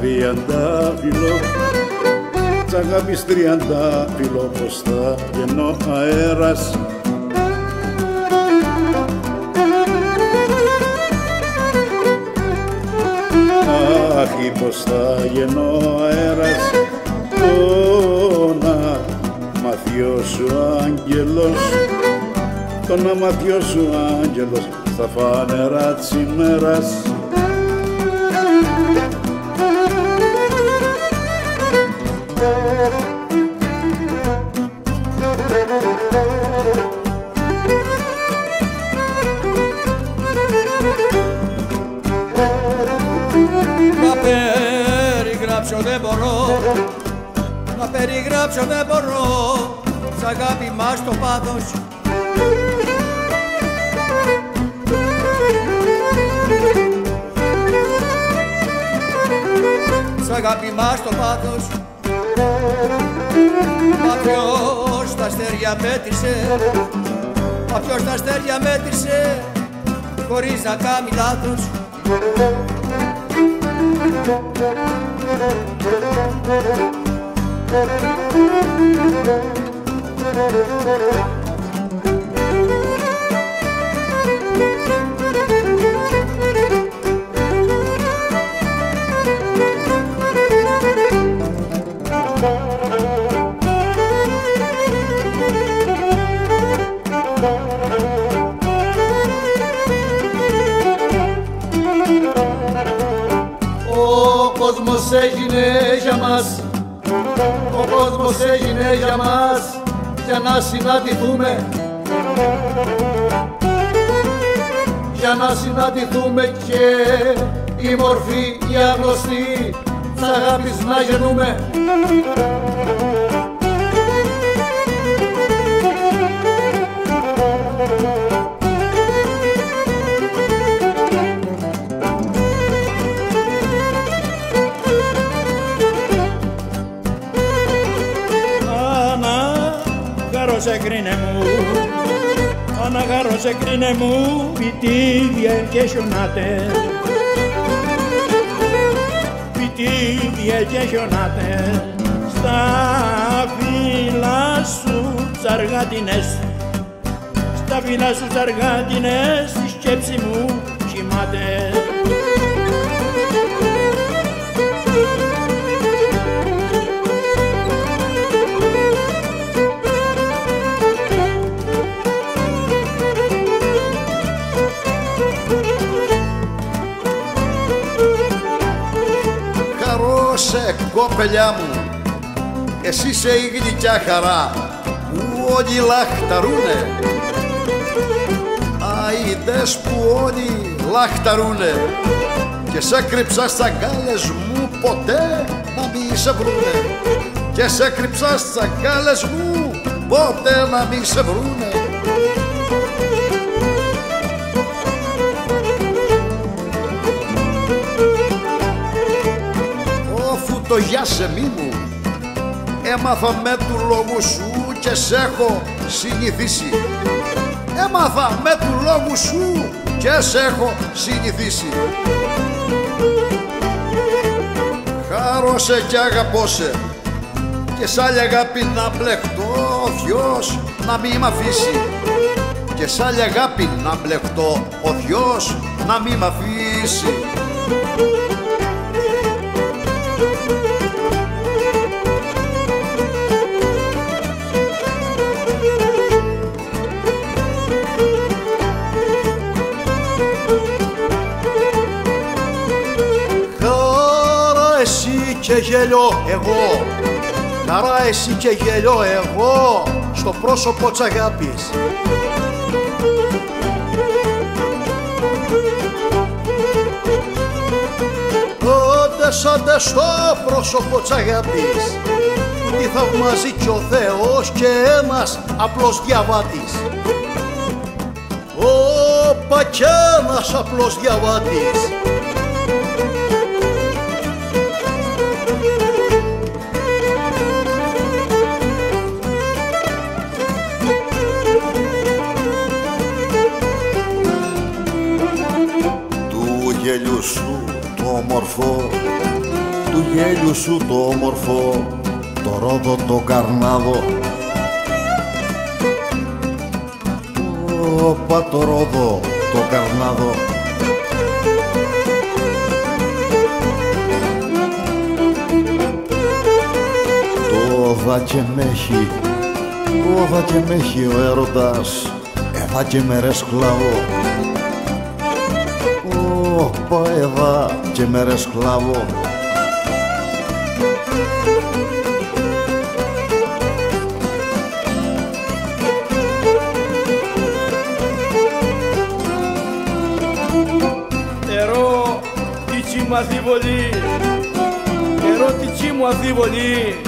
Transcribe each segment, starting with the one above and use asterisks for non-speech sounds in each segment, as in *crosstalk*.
τριαντάφυλλο. Τ' αγάπης τριαντάφυλλο πως θα γεννώ αέρας. Αχ, πως θα γεννώ αέρας. Το να σου άγγελος. Το να σου άγγελος στα φανερά της ημέρας δεν μπορώ Να περιγράψω δεν μπορώ. Σ' αγάπη μας το πάθος. Σ' αγάπη μας το πάθος. Μα ποιος τα αστέρια μέτρησε Μα ποιος τα αστέρια μέτρησε Χωρίς να κάνει λάθος Ο *laughs* κόσμος έγινε για μας. Ο κόσμος έγινε για μας Για να συναντηθούμε. Για να συναντηθούμε και η μορφή η άγνωστη Της αγάπης να γεννούμε γάρωσε κρίνε μου. Ανά γάρωσε κρίνε μου. Πιτίδια και χιονάτε Πιτίδια και χιονάτε Στα φύλλα σου ψαργάτινες Στα φύλλα σου ψαργάτινες Η σκέψη μου κοιμάται Χαρώ σε κόπελιά μου. Εσύ είσαι η γλυκιά χαρά Που όλοι λαχταρούνε. Αηδές που όλοι λαχταρούνε Και σε κρύψα στα γκάλες μου ποτέ να μη σε βρούνε. Και σε κρύψα στα γκάλες μου ποτέ να μη σε βρούνε το γεια σε μη μου Έμαθα με του λόγου σου και σε έχω συνηθίσει. Έμαθα με του λόγου σου και σε έχω συνηθίσει. Χάρωσε και αγαπώσε. Και σ' άλλη αγάπη να μπλεχτώ ο Θεός να μη μ' αφήσει. Και σ' άλλη αγάπη να μπλεχτώ ο Θεός να μη μ' αφήσει και γέλιο εγώ. Χαρά εσύ και γέλιο εγώ Στο πρόσωπο της αγάπης. Όντες όντες στο πρόσωπο της αγάπης. Τι θαυμάζει κι ο Θεός και ένας απλός διαβάτης. Όπα κι ένας απλός διαβάτης γέλιου σου το όμορφο του γέλιου σου το όμορφο το ρόδο το καρνάδο. Όπα το ρόδο το καρνάδο. Το δα και μέχει, το δα και μέχει ο έρωτας Εδα και με σκλάβο Όπα εδα και με σκλάβο μου αφιβολή ερώτησή μου αφιβολή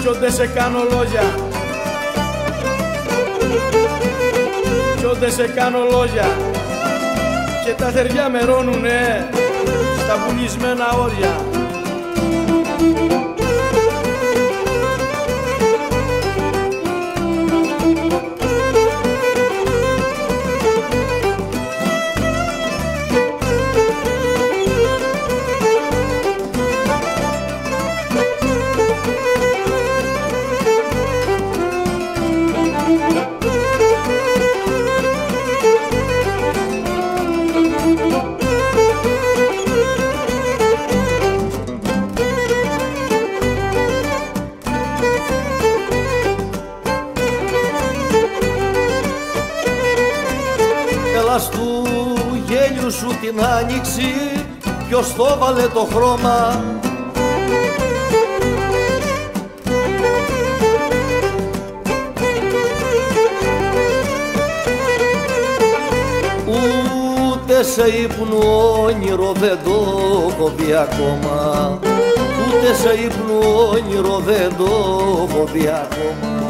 κι όντε σε κάνω λόγια. Κι όντε σε κάνω λόγια και τα θεριά με ρώνουνε στα βουλισμένα όρια την άνοιξη ποιος το βάλε το χρώμα. Ούτε σε ύπνο όνειρο δεν το έχω δει ακόμα. Ούτε σε ύπνο όνειρο δεν το έχω δει ακόμα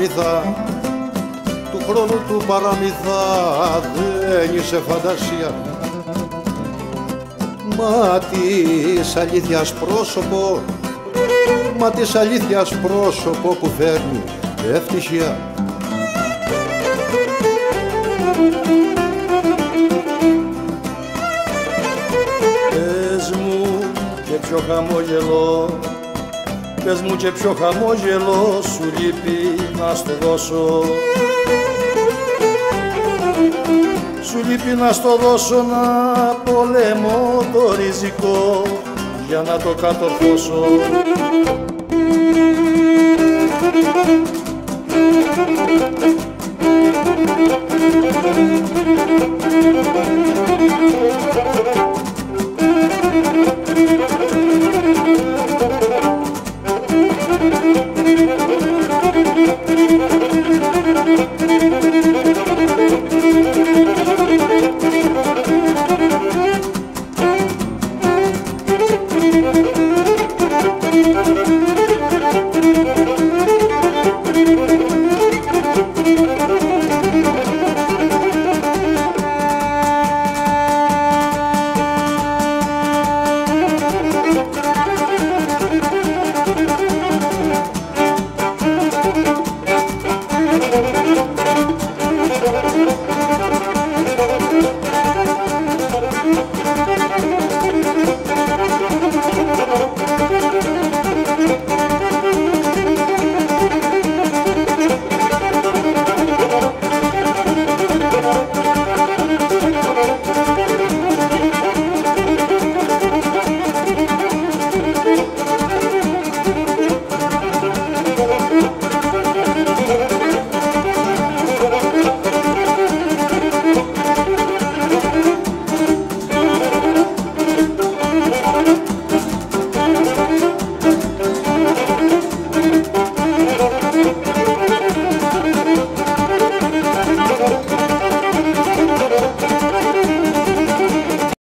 του παράμυθα του χρόνου του παράμυθα δεν είσαι φαντασία. Μα της αλήθειας πρόσωπο μα της αλήθειας πρόσωπο που φέρνει ευτυχία. Πες μου και πιο χαμόγελο Πες μου και ποιο χαμόγελο σου λείπει να στο δώσω. Σου λείπει να στο δώσω να πολέμω το ριζικό για να το κατορθώσω